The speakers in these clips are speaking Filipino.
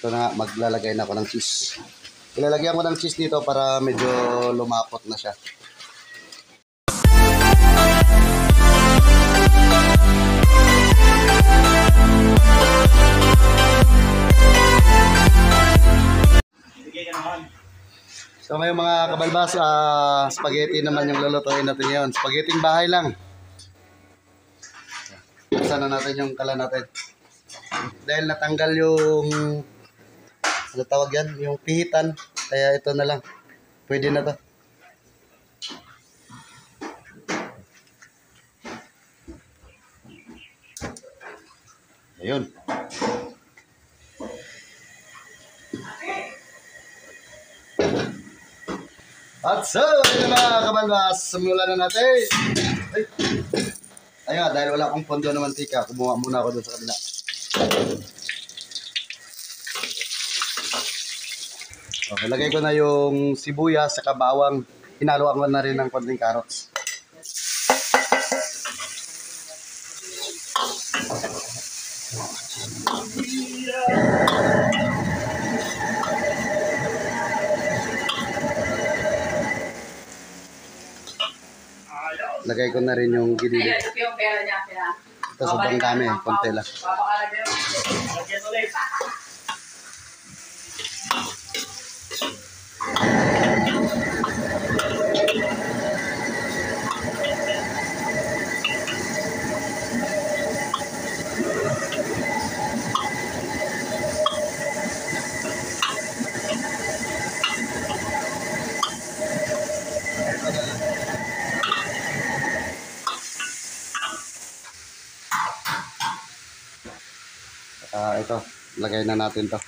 Ito na maglalagay na ako ng cheese. Ilalagyan ko ng cheese dito para medyo lumapot na siya. So ngayon mga kabalbas, ah, spaghetti naman yung lulutuin natin ngayon. Spaghetti bahay lang. Buksan na natin yung kala natin. Dahil natanggal yung ano tawag yan? Yung pihitan. Kaya ito na lang. Pwede na to. Ayun. At so, na mga kabalbas, simulan na natin. Ay. Ayun dahil wala akong pondo na mantika, kumuha muna ako doon sa kabila. Okay, lagay ko na yung sibuyas sa kabawang. Hinaluan ko na rin ng konting carrots. Lagay ko na rin yung. Pera. Ito sobrang dami, konti lang. Lagay na natin to.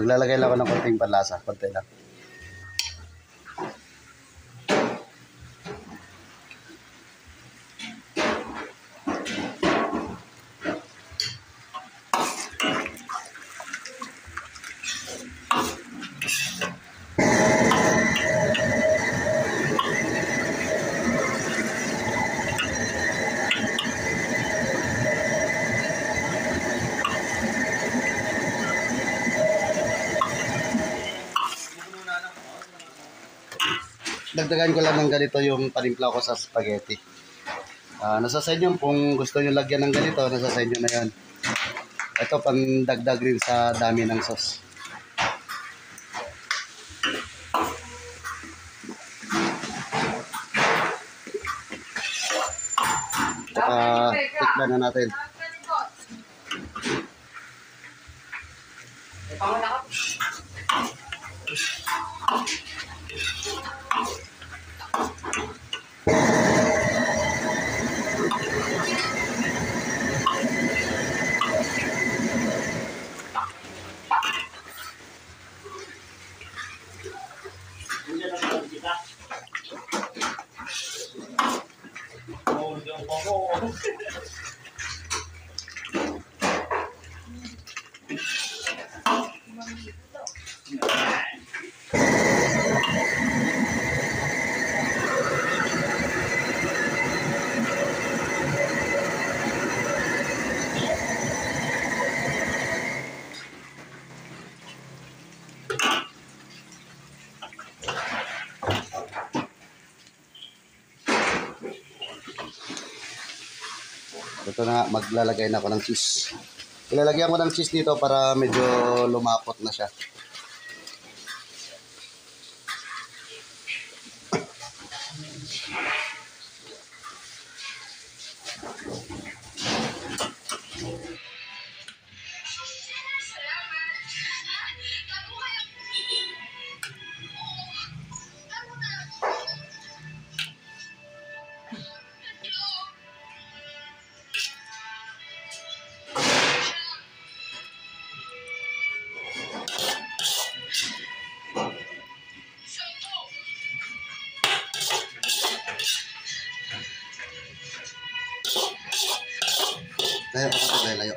Maglalagay lang ako ng konting panlasa, konti lang. Dagdagan ko lang ng ganito yung panimpla ko sa spaghetti. Ah, nasa sa inyo kung gusto nyo lagyan ng ganito, nasa sa inyo na yan. Ito pang dagdag rin sa dami ng sauce. Saka tikman na natin. Panguna Ito na maglalagay na ako ng cheese. Ilalagyan ko ng cheese dito para medyo lumapot na siya. Layo ako tayo, layo.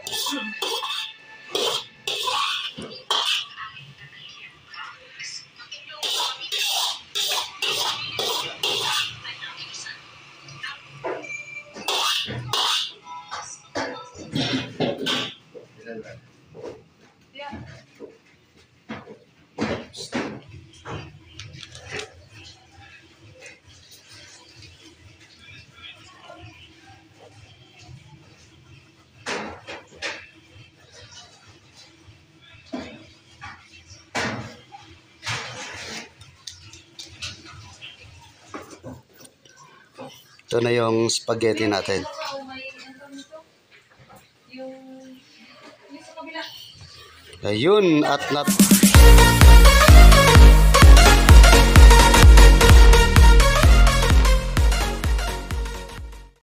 Ito na yung spaghetti natin. Ayun, at nat